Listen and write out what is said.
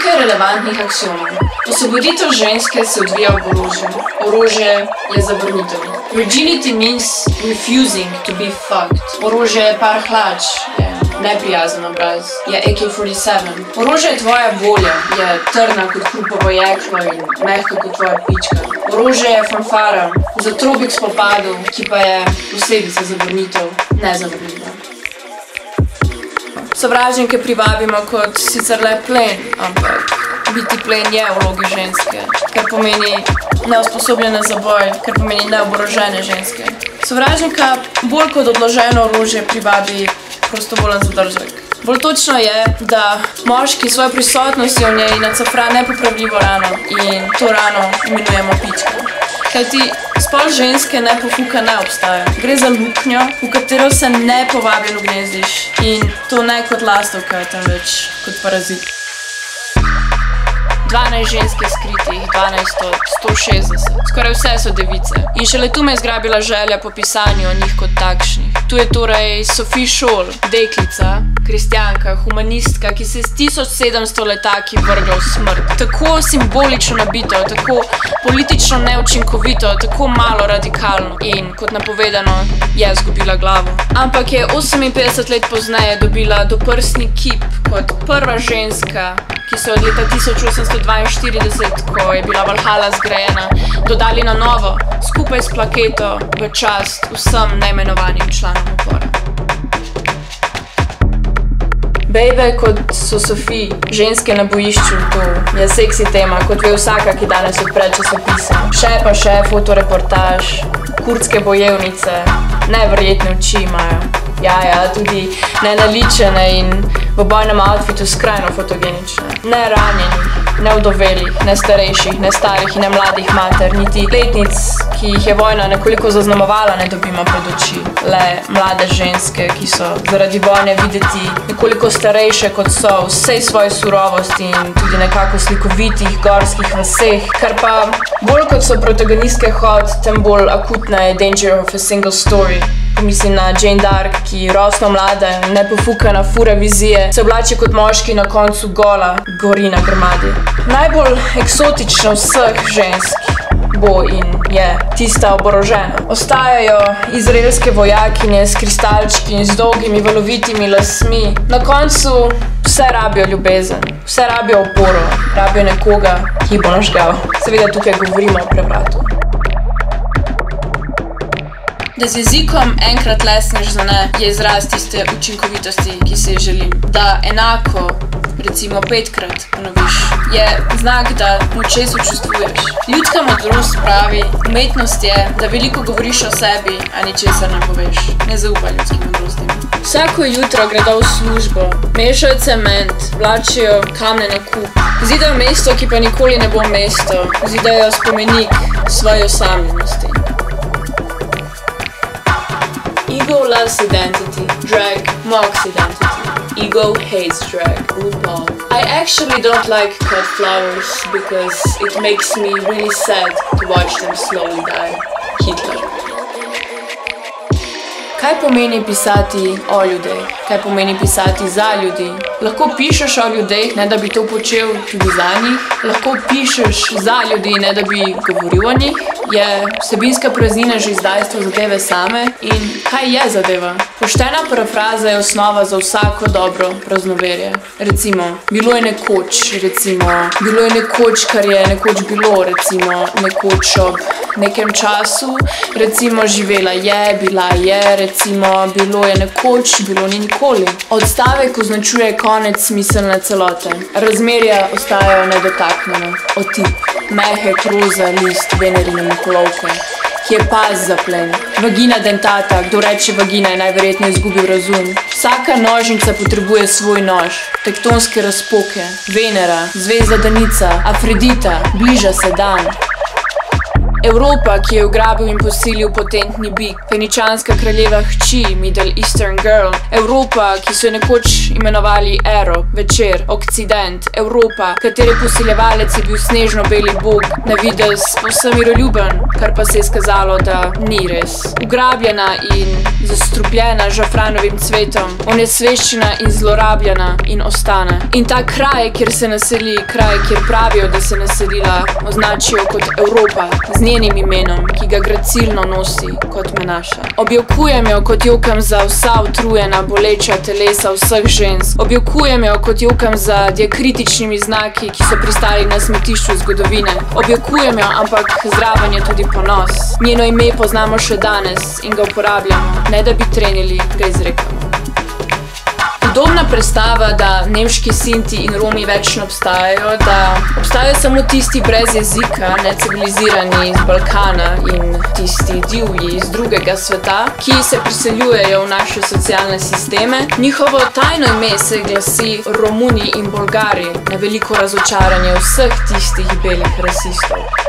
Nekaj relevantnih aksiomov. Osvoboditev ženske se odvija v orožju. Orožje je zavrnitev. Virginity means refusing to be fucked. Orožje je par hlač, je neprijazen obraz, je AK-47. Orožje je tvoja volja, je trdna kot krupovo jeklo in mehka kot tvoja pička. Orožje je fanfara za trobik spopadov, ki pa je posledica zavrnitev, ne zavrnitev. Sovražnike privabimo kot sicer le plen, ampak biti plen je v vlogi ženske, kar pomeni neusposobljene za boj, kar pomeni neoborožene ženske. Sovražnika bolj kot odloženo orožje privabi prostovoljen zadržek. Bolj točno je, da moški svojo prisotnostjo v njej nacefra nepopravljivo rano in to rano imenujemo pička. Kajti spol ženske ne pofuka ne obstaja. Gre za luknjo, v katero se ne povabljeno gnezdiš in to ne kot lastovka, temveč kot parazit. 12 žensk je skritih, 12 od 160, skoraj vse so device. In šele tu me je zgrabila želja po pisanju o njih kot takšnih. Tu je torej Sophie Scholl, deklica, kristjanka, humanistka, ki se je s 1700 letaki vrgla v smrt. Tako simbolično nabito, tako politično neučinkovito, tako malo radikalno in kot napovedano, je izgubila glavo. Ampak je 58 let pozneje dobila doprsni kip kot prva ženska, ki so od leta 1842, ko je bila Valhalla zgrajena, dodali na novo, skupaj s plaketo v čast vsem neimenovanim članom upora. Bebe kot so Sofiji, ženske na bojišču, to je seksi tema, kot ve vsaka, ki danes odpre časopise. Še pa še fotoreportaž, kurdske bojevnice, neverjetne oči imajo. Ja, ja, tudi nenaličene in v bojnem outfitu skrajno fotogenične. Ne ranjenih, ne vdovelih, ne starejših, ne starih in ne mladih mater, niti letnic, ki jih je vojna nekoliko zaznamovala, ne dobimo pred oči. Le mlade ženske, ki so zaradi vojne videti nekoliko starejše kot so v vsej svoji surovosti in tudi nekako slikovitih gorskih vseh, kar pa bolj kot so protagonistke hod, tem bolj akutna je Danger of a Single Story. Pomislim na Jane Dark, ki rosno mlada, ne pofukana fura vizije, se oblači kot moški na koncu gola, gori na grmadi. Najbolj eksotična vseh žensk in je tista oborožena. Ostajajo izraelske vojakinje s kristalčki in z dolgimi valovitimi lasmi. Na koncu vse rabijo ljubezen, vse rabijo oporo, rabijo nekoga, ki bo nažgal. Seveda tukaj govorimo o prevratu. Da z jezikom enkrat lesneš za ne, je izraz tiste učinkovitosti, ki jo želim. Da enako, recimo petkrat ponoviš, je znak, da moče sočustvuješ. Ljudska modrost pravi, umetnost je, da veliko govoriš o sebi, a ničesar ne poveš. Ne zaupaj ljudski modrosti. Vsako jutro gredo v službo, mešajo cement, vlačijo kamne na kup. Zidajo mesto, ki pa nikoli ne bo mesto, zidajo spomenik svoje osamljenosti. Ego loves identity, drag mocks identity. Ego hates drag, RuPaul. I actually don't like cut flowers because it makes me really sad to watch them slowly die. Hitler. Kaj pomeni pisati o ljudeh? Kaj pomeni pisati za ljudi? Lahko pišeš o ljudeh, ne da bi to počel tudi za njih. Lahko pišeš za ljudi, ne da bi govoril o njih. Je vsebinska praznina že izdajstvo zadeve same in kaj je zadeva? Poštena parafraza je osnova za vsako dobro praznoverje. Recimo, bilo je nekoč, recimo, bilo je nekoč, kar je nekoč bilo, recimo, nekoč ob nekem času, recimo, živela je, bila je, recimo, bilo je nekoč, bilo ni nikoli. Odstavek označuje konec smiselne celote. Razmerja ostajajo nedotaknjena. Otip, mehek, roza, list, venerine mukolovke. Ki je pas za plen. Vagina dentata, kdo reče vagina, je najverjetneje izgubil razum. Vsaka nožnica potrebuje svoj nož, tektonske razpoke, Venera, zvezda Danica, Afrodita, bliža se dan. Evropa, ki je ugrabil in posilil potentni bik, feničanska kraljeva hči, Middle Eastern Girl, Evropa, ki so jo nekoč imenovali Ero, Večer, Okcident, Evropa, katere posiljevalec je bil snežno-beli bog, na videz povsem miroljuben, kar pa se je skazalo, da ni res. Ugrabljena in zastrupljena žafranovim cvetom, onesveščena in zlorabljena in ostane. In ta kraj, kjer se naseli, kraj, kjer pravijo, da se naselila, označijo kot Evropa. Z njenim imenom, ki ga gracilno nosi kot menaša. Objevkujem jo kot jokam za vsa utrujena, boleča telesa vseh žensk. Objevkujem jo kot jokam za diakritičnimi znaki, ki so pristali na smetišču zgodovine. Objevkujem jo, ampak zraven je tudi ponos. Njeno ime poznamo še danes in ga uporabljamo, ne da bi trenili, ga izrekamo. Podobna predstava, da nemški sinti in romi več ne obstajajo, da obstajajo samo tisti brez jezika, necivilizirani iz Balkana in tisti divji iz drugega sveta, ki se priseljujejo v naše socialne sisteme. Njihovo tajno ime se glasi Romuni in Bolgari, na veliko razočaranje vseh tistih belih rasistov.